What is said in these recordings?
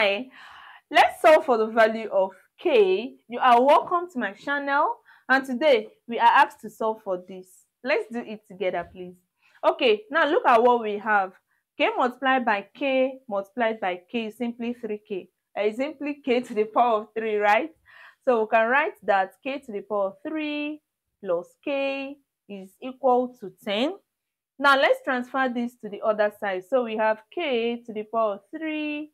Hi, let's solve for the value of k. You are welcome to my channel and today we are asked to solve for this. Let's do it together please. Okay, now look at what we have. k multiplied by k multiplied by k is simply 3k. Uh, it's simply k to the power of 3, right? So we can write that k to the power of 3 plus k is equal to 10. Now let's transfer this to the other side. So we have k to the power of 3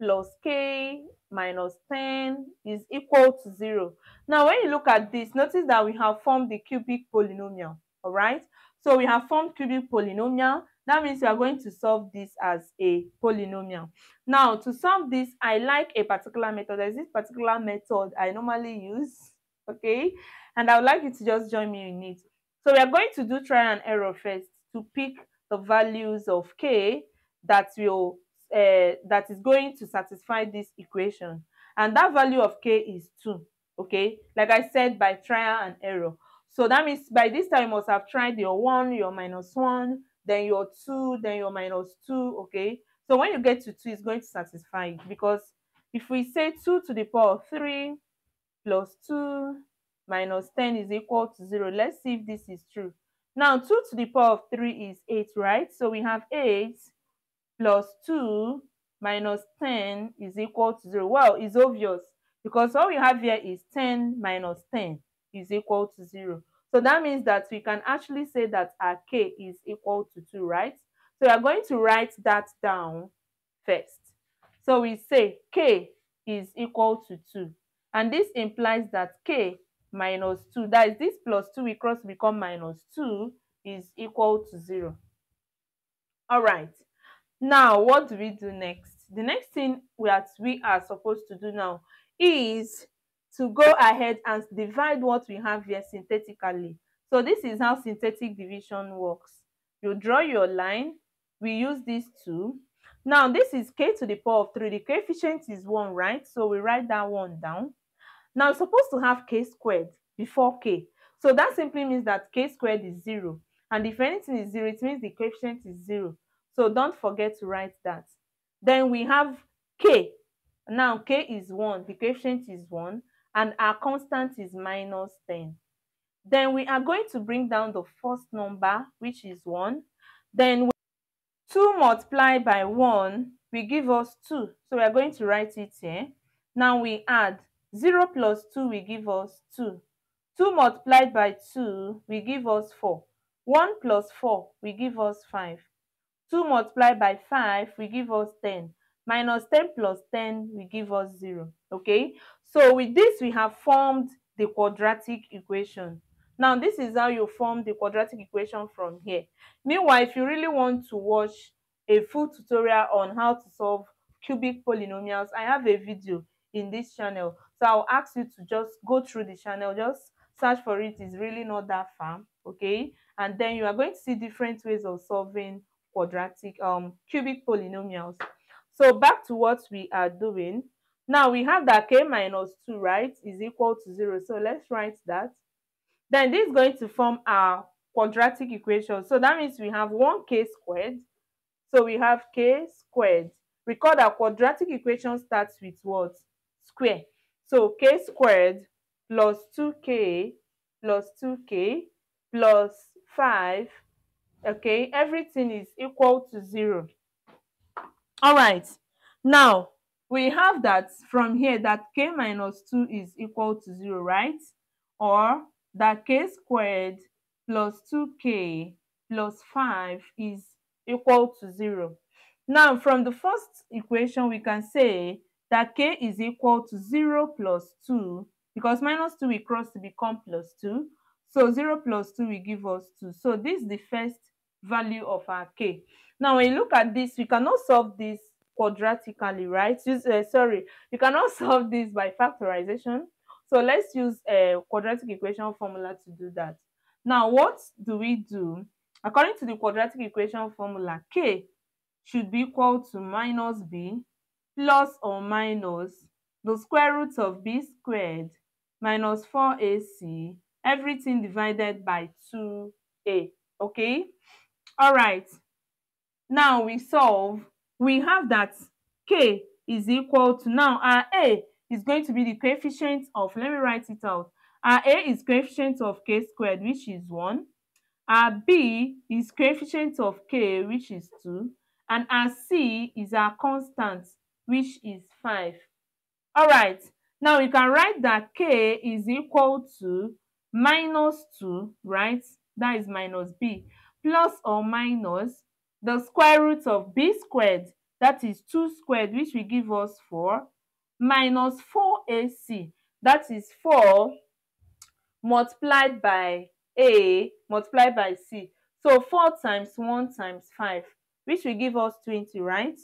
plus k minus 10 is equal to 0. Now, when you look at this, notice that we have formed the cubic polynomial, all right? So we have formed cubic polynomial. That means we are going to solve this as a polynomial. Now, to solve this, I like a particular method. There's this particular method I normally use, okay? And I would like you to just join me in it. So we are going to do try and error first to pick the values of k that will uh, that is going to satisfy this equation. And that value of k is 2 okay? Like i said by trial and error. So that means by this time you must have tried your 1 your minus 1 then your 2 then your minus 2 okay? So when you get to 2 it's going to satisfy it because if we say 2 to the power of 3 plus 2 minus 10 is equal to 0 let's see if this is true. Now 2 to the power of 3 is 8 right? So we have 8 plus 2 minus 10 is equal to 0. Well, it's obvious because all we have here is 10 minus 10 is equal to 0. So that means that we can actually say that our k is equal to 2, right? So we are going to write that down first. So we say k is equal to 2. And this implies that k minus 2, that is this plus 2 we cross become minus 2 is equal to 0. All right. Now, what do we do next? The next thing that we are supposed to do now is to go ahead and divide what we have here synthetically. So this is how synthetic division works. You draw your line. We use these two. Now, this is k to the power of 3. The coefficient is 1, right? So we write that 1 down. Now, we're supposed to have k squared before k. So that simply means that k squared is 0. And if anything is 0, it means the coefficient is 0. So don't forget to write that. Then we have k. Now k is 1, the coefficient is 1, and our constant is minus 10. Then we are going to bring down the first number, which is 1. Then 2 multiplied by 1 will give us 2. So we are going to write it here. Now we add 0 plus 2 will give us 2. 2 multiplied by 2 will give us 4. 1 plus 4 will give us 5. 2 multiplied by 5 will give us 10. Minus 10 plus 10 will give us 0. Okay, so with this we have formed the quadratic equation. Now this is how you form the quadratic equation from here. Meanwhile, if you really want to watch a full tutorial on how to solve cubic polynomials, I have a video in this channel. So I'll ask you to just go through the channel, just search for it. It's really not that far, okay? And then you are going to see different ways of solving quadratic um cubic polynomials. So back to what we are doing. Now we have that k minus 2 right is equal to 0 so let's write that. Then this is going to form our quadratic equation. So that means we have 1k squared. So we have k squared. Recall that quadratic equation starts with what? Square. So k squared plus 2k plus 2k plus 5 okay everything is equal to zero. All right now we have that from here that k minus 2 is equal to 0 right? Or that k squared plus 2k plus 5 is equal to 0 now from the first equation we can say that k is equal to 0 plus 2 because minus 2 will cross to become plus 2 so 0 plus 2 will give us 2 so this is the first value of our k. Now, when you look at this, we cannot solve this quadratically, right? Use, uh, sorry, you cannot solve this by factorization. So let's use a quadratic equation formula to do that. Now, what do we do? According to the quadratic equation formula, k should be equal to minus b plus or minus the square root of b squared minus 4ac, everything divided by 2a, okay? All right. Now we solve we have that k is equal to now our a is going to be the coefficient of let me write it out. Our a is coefficient of k squared which is 1 our b is coefficient of k which is 2 and our c is our constant which is 5 all right. Now we can write that k is equal to minus 2 right? That is minus b plus or minus the square root of b squared that is 2 squared which will give us 4 minus 4ac that is 4 multiplied by a multiplied by c. So 4 times 1 times 5 which will give us 20 right?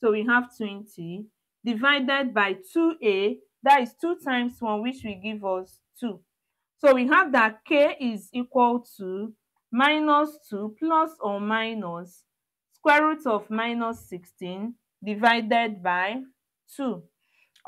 So we have 20 divided by 2a that is 2 times 1 which will give us 2 so we have that k is equal to minus 2 plus or minus square root of minus 16 divided by 2.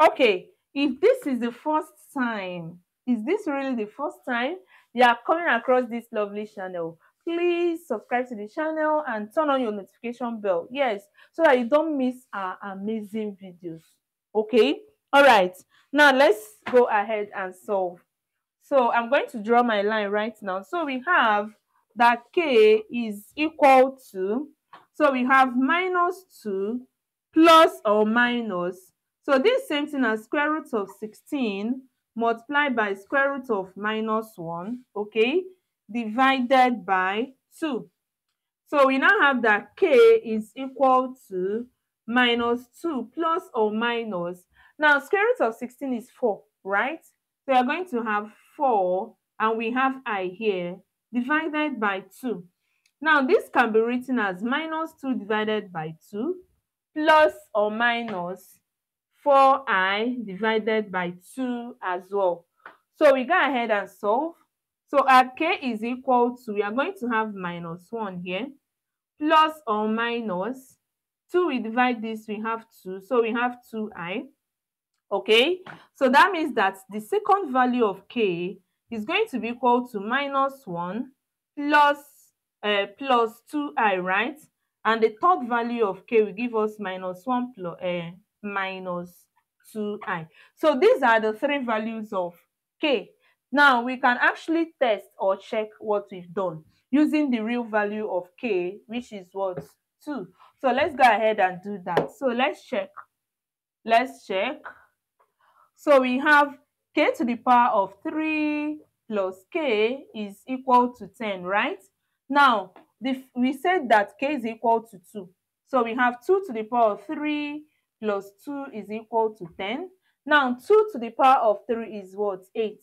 Okay, if this is the first time, is this really the first time you are coming across this lovely channel? Please subscribe to the channel and turn on your notification bell. Yes, so that you don't miss our amazing videos. Okay, all right. Now let's go ahead and solve. So I'm going to draw my line right now. So we have that k is equal to, so we have minus 2 plus or minus, so this same thing as square root of 16 multiplied by square root of minus 1, okay, divided by 2. So we now have that k is equal to minus 2 plus or minus. Now square root of 16 is 4, right? So we are going to have 4 and we have i here divided by 2. Now, this can be written as minus 2 divided by 2 plus or minus 4i divided by 2 as well. So we go ahead and solve. So our k is equal to, we are going to have minus 1 here, plus or minus 2, we divide this, we have 2, so we have 2i. Okay, so that means that the second value of k is going to be equal to minus 1 plus, uh, plus 2i, right? And the third value of k will give us minus 1 plus, uh, minus 2i. So these are the three values of k. Now we can actually test or check what we've done using the real value of k, which is what? 2. So let's go ahead and do that. So let's check. Let's check. So we have k to the power of 3 plus k is equal to 10, right? Now, the, we said that k is equal to 2. So we have 2 to the power of 3 plus 2 is equal to 10. Now, 2 to the power of 3 is what? 8.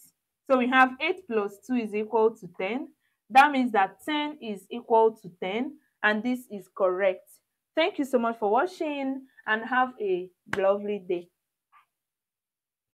So we have 8 plus 2 is equal to 10. That means that 10 is equal to 10 and this is correct. Thank you so much for watching and have a lovely day.